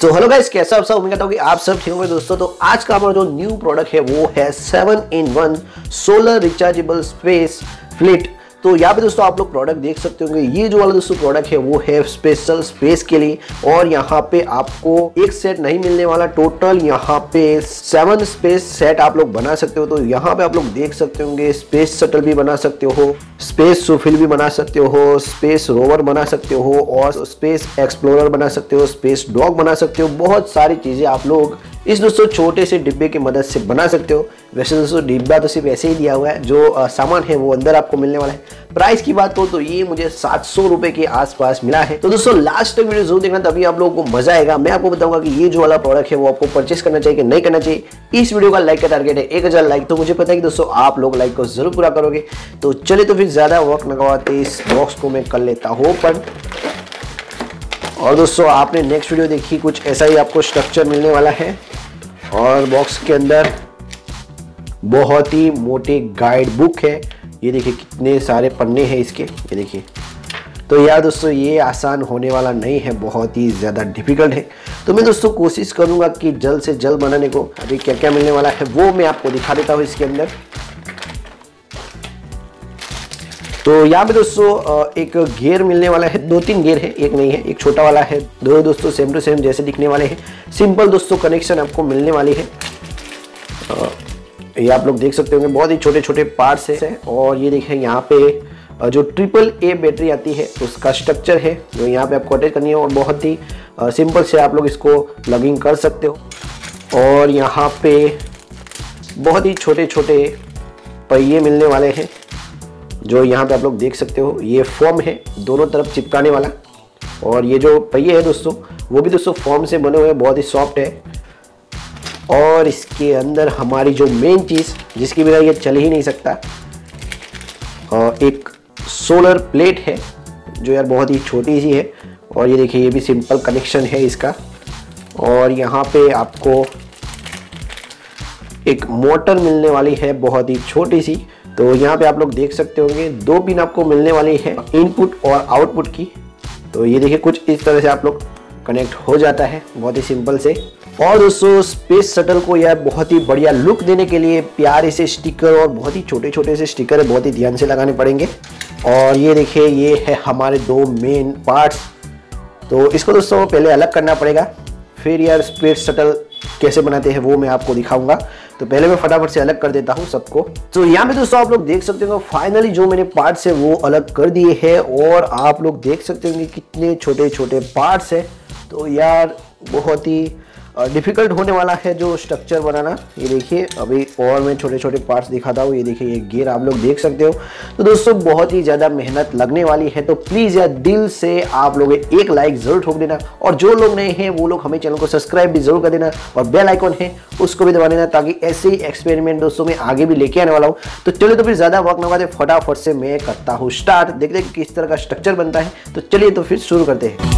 तो hello guys कैसा आप सब उम्मीद करता कि आप सब ठीक होंगे दोस्तों। तो आज का हमारा जो न्यू प्रोडक्ट है, वो है seven in one solar rechargeable space fleet तो यहाँ पे दोस्तों आप लोग प्रोडक्ट देख सकते होंगे। ये जो वाला दोस्तों प्रोडक्ट है, वो है स्पेशल स्पेस के लिए। और यहाँ पे आपको एक सेट नहीं मिलने वाला। टोटल यहाँ पे सेवन स्पेस सेट आप लोग बना सकते हो। तो यहाँ पे आप लोग देख सकते होंगे स्पेस शटल भी बना सकते हो स्पेस सुफिल भी बना सकते हो स्पेस रोवर बना सकते हो, और स्पेस एक्सप्लोरर बना सकते हो स्पेस डॉग बना सकते हो। बहुत सारी चीज़ें आप लोग इस दोस्तों छोटे से डिब्बे की मदद से बना सकते हो। वैसे दोस्तों, डिब्बा तो सिर्फ़ ऐसे ही दिया हुआ है, जो सामान है, वो अंदर आपको मिलने वाला है। प्राइस की बात हो तो ये मुझे सात सौ रुपए के आसपास मिला है। तो दोस्तों लास्ट तक वीडियो ज़रूर देखना, तभी आप लोगों को मज़ा आएगा। मैं आपको बताऊँगा कि ये जो वाला प्रोडक्ट है, वो आपको परचेस करना चाहिए कि नहीं करना चाहिए। इस वीडियो का लाइक का टारगेट है एक हज़ार लाइक तो मुझे पता है कि दोस्तों, आप लोग लाइक को ज़रूर पूरा करोगे। तो चले तो फिर ज़्यादा वक्त लगवाते इस बॉक्स को मैं कर लेता हूँ, ओपन। और दोस्तों, आपने नेक्स्ट वीडियो देखी, कुछ ऐसा ही आपको स्ट्रक्चर मिलने वाला है। और बॉक्स के अंदर बहुत ही मोटे गाइड बुक है। ये देखिए, कितने सारे पन्ने हैं इसके। ये देखिए। तो यार दोस्तों, ये आसान होने वाला नहीं है, बहुत ही ज़्यादा डिफ़िकल्ट है। तो मैं दोस्तों, कोशिश करूँगा कि जल्द से जल्द बनाने को। अभी क्या क्या मिलने वाला है, वो मैं आपको दिखा देता हूँ इसके अंदर। तो यहाँ पे दोस्तों एक गेयर मिलने वाला है। दो तीन गेयर है, एक नहीं है, एक छोटा वाला है। दो दोस्तों सेम टू सेम जैसे दिखने वाले हैं। सिंपल दोस्तों कनेक्शन आपको मिलने वाली है। ये आप लोग देख सकते होंगे, बहुत ही छोटे छोटे पार्ट्स है। और ये देखें, यहाँ पे जो ट्रिपल ए बैटरी आती है, उसका स्ट्रक्चर है, जो यहाँ पे आपको अटैच करनी है। और बहुत ही सिंपल से आप लोग इसको लगिंग कर सकते हो। और यहाँ पे बहुत ही छोटे छोटे पहिए मिलने वाले हैं। जो यहाँ पे आप लोग देख सकते हो, ये फॉर्म है दोनों तरफ़ चिपकाने वाला। और ये जो पहिए है दोस्तों, वो भी दोस्तों फॉर्म से बने हुए बहुत ही सॉफ्ट है। और इसके अंदर हमारी जो मेन चीज़, जिसकी बिना ये चल ही नहीं सकता और एक सोलर प्लेट है, जो यार बहुत ही छोटी सी है। और ये देखिए, ये भी सिंपल कनेक्शन है इसका। और यहाँ पे आपको एक मोटर मिलने वाली है, बहुत ही छोटी सी। तो यहाँ पे आप लोग देख सकते होंगे, दो पिन आपको मिलने वाली है इनपुट और आउटपुट की। तो ये देखिए, कुछ इस तरह से आप लोग कनेक्ट हो जाता है, बहुत ही सिंपल से। और दोस्तों स्पेस शटल को यह बहुत ही बढ़िया लुक देने के लिए प्यारे से स्टिकर और बहुत ही छोटे छोटे से स्टिकर बहुत ही ध्यान से लगाने पड़ेंगे। और ये देखिए, ये है हमारे दो मेन पार्ट्स तो इसको दोस्तों, पहले अलग करना पड़ेगा, फिर यार स्पेस शटल कैसे बनाते हैं वो मैं आपको दिखाऊँगा। तो पहले मैं फटाफट से अलग कर देता हूँ सबको। तो यहाँ पे दोस्तों आप लोग देख सकते हो फाइनली जो मैंने पार्ट्स है वो अलग कर दिए है और आप लोग देख सकते होंगे कितने छोटे छोटे पार्ट्स है। तो यार, बहुत ही डिफ़िकल्ट होने वाला है जो स्ट्रक्चर बनाना। ये देखिए, अभी और मैं छोटे छोटे पार्ट्स दिखाता हूँ। ये देखिए, ये गियर आप लोग देख सकते हो। तो दोस्तों, बहुत ही ज़्यादा मेहनत लगने वाली है। तो प्लीज़ यार, दिल से आप लोग एक लाइक ज़रूर ठोक देना। और जो लोग नए हैं, वो लोग हमें चैनल को सब्सक्राइब भी ज़रूर कर देना। और बेल आइकॉन है, उसको भी दबा देना ताकि ऐसे ही एक्सपेरिमेंट दोस्तों में आगे भी लेके आने वाला हूँ। तो चलिए तो फिर ज़्यादा वक्त ना फटाफट से मैं करता हूँ स्टार्ट देखते किस तरह का स्ट्रक्चर बनता है। तो चलिए तो फिर शुरू करते हैं।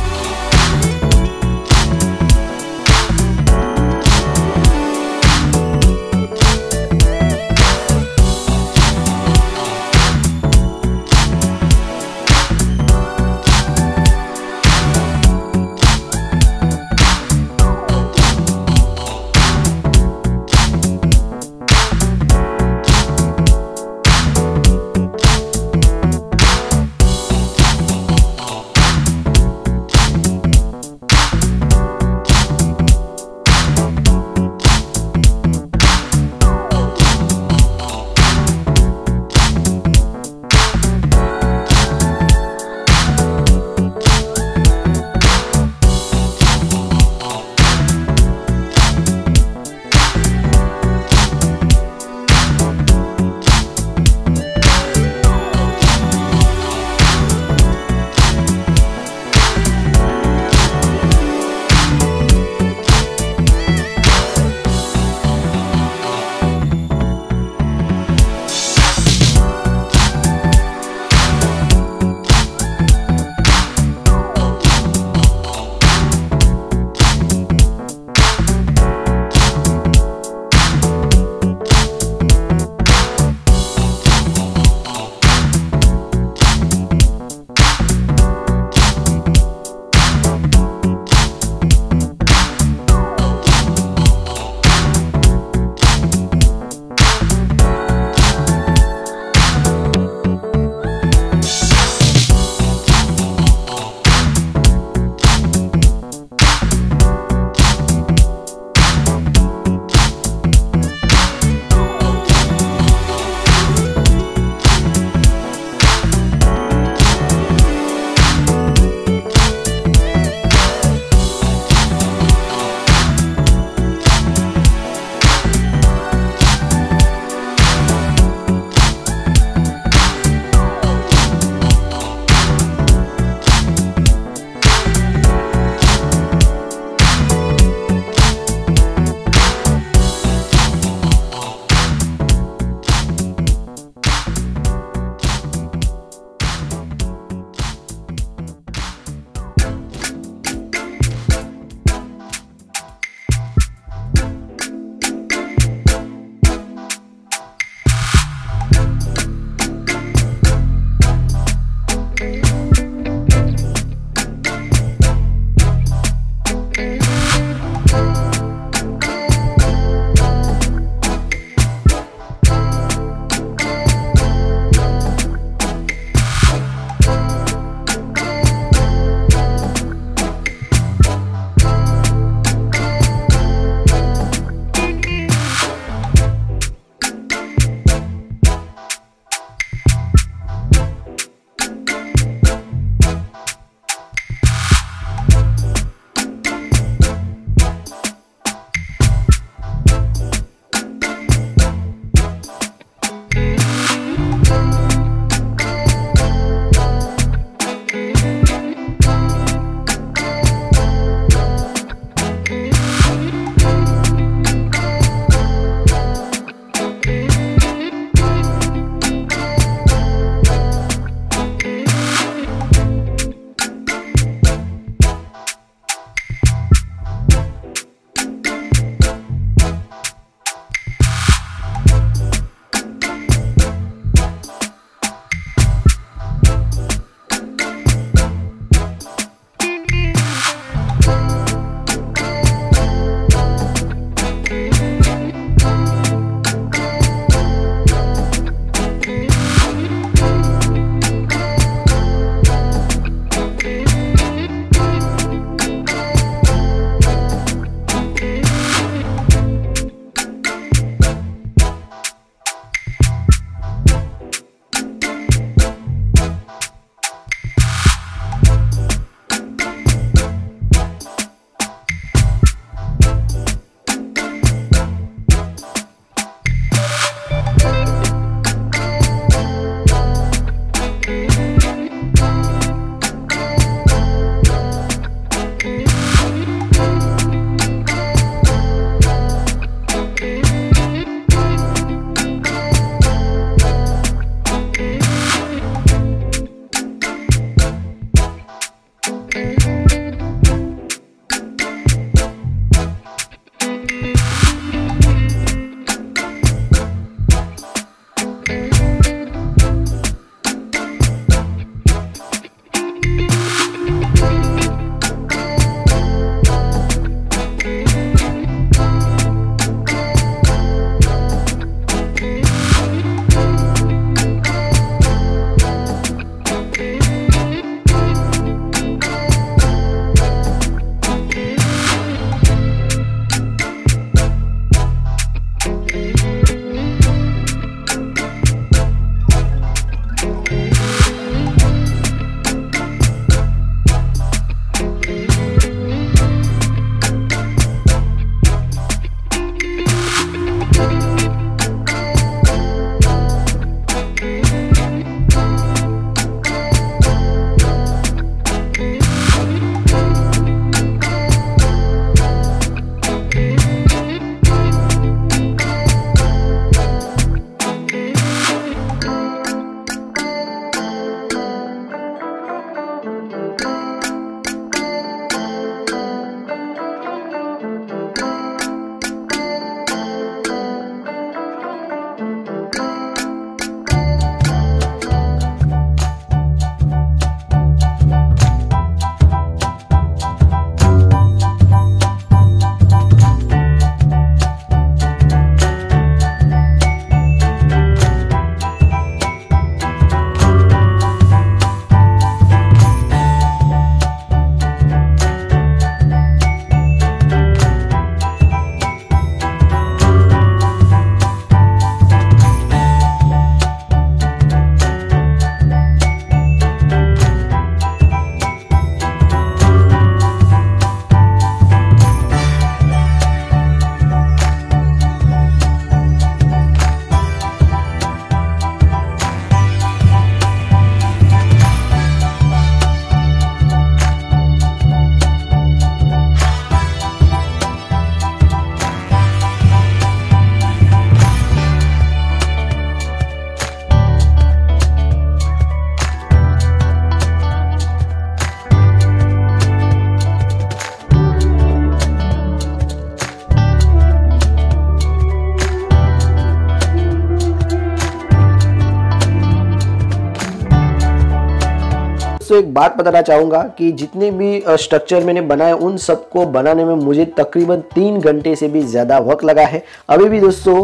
दोस्तों एक बात बताना चाहूँगा कि जितने भी स्ट्रक्चर मैंने बनाए, उन सबको बनाने में मुझे तकरीबन तीन घंटे से भी ज़्यादा वक्त लगा है। अभी भी दोस्तों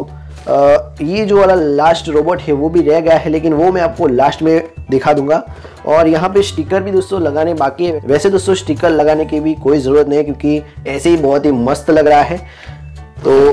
ये जो वाला लास्ट रोबोट है, वो भी रह गया है, लेकिन वो मैं आपको लास्ट में दिखा दूँगा। और यहाँ पे स्टिकर भी दोस्तों लगाने बाकी है। वैसे दोस्तों स्टिकर लगाने की भी कोई ज़रूरत नहीं है, क्योंकि ऐसे ही बहुत ही मस्त लग रहा है। तो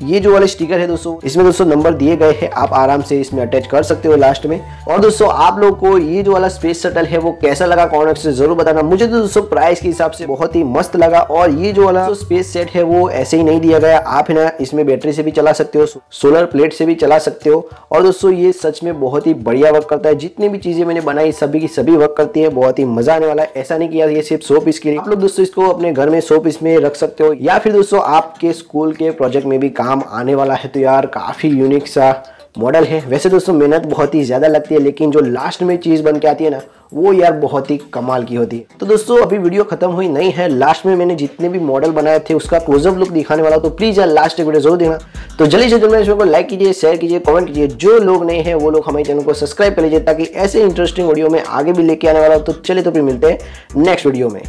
ये जो वाले स्टिकर है दोस्तों, इसमें दोस्तों नंबर दिए गए हैं, आप आराम से इसमें अटैच कर सकते हो लास्ट में। और दोस्तों, आप लोग को ये जो वाला स्पेस शटल है, वो कैसा लगा कॉमेंट से ज़रूर बताना। मुझे तो दोस्तों प्राइस के हिसाब से बहुत ही मस्त लगा, और ये जो वाला स्पेस सेट है, वो ऐसे ही नहीं दिया गया। आप है ना, इसमें बैटरी से भी चला सकते हो सोलर प्लेट से भी चला सकते हो। और दोस्तों, ये सच में बहुत ही बढ़िया वर्क करता है। जितनी भी चीज़ें मैंने बनाई, सभी की सभी वर्क करती है, बहुत ही मज़ा आने वाला है। ऐसा नहीं किया, ये सिर्फ़ सौ पीस के लिए। आप लोग दोस्तों, इसको अपने घर में सौ पीस में रख सकते हो, या फिर दोस्तों, आपके स्कूल के प्रोजेक्ट में भी काम आने वाला है तो यार काफ़ी यूनिक सा मॉडल है। वैसे दोस्तों, मेहनत बहुत ही ज़्यादा लगती है, लेकिन जो लास्ट में चीज़ बन के आती है ना, वो यार बहुत ही कमाल की होती है। तो दोस्तों, अभी वीडियो खत्म हुई नहीं है। लास्ट में मैंने जितने भी मॉडल बनाए थे, उसका क्लोजअप लुक दिखाने वाला तो प्लीज़ यार लास्ट वीडियो ज़रूर देखना। तो जल्दी से जल्दी को लाइक कीजिए शेयर कीजिए कमेंट कीजिए। जो लोग नए हैं, वो लोग हमारे चैनल को सब्सक्राइब कर लीजिए, ताकि ऐसे इंटरेस्टिंग वीडियो में आगे भी लेके आने वाला हो। तो चलिए तो फिर मिलते हैं नेक्स्ट वीडियो में।